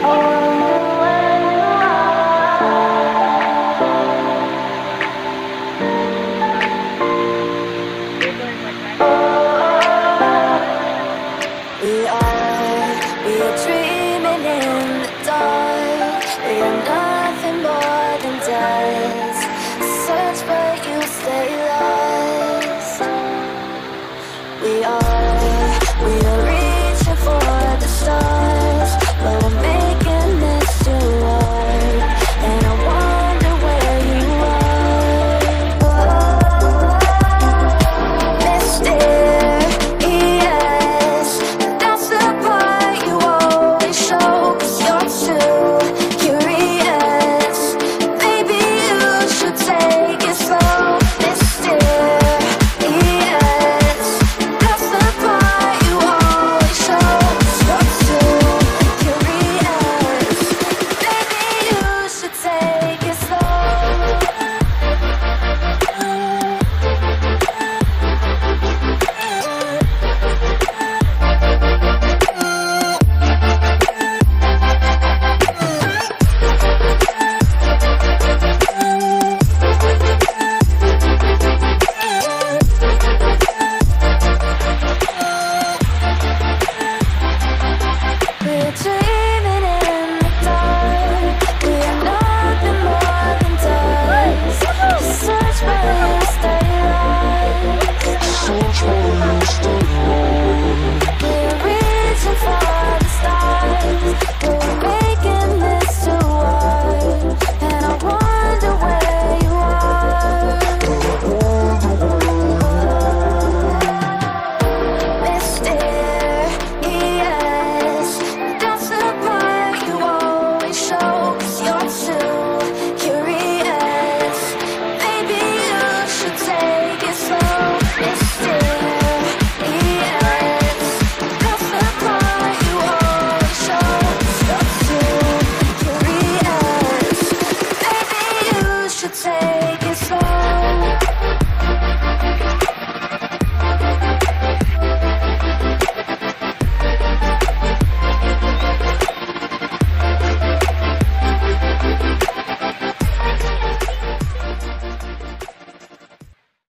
Oh.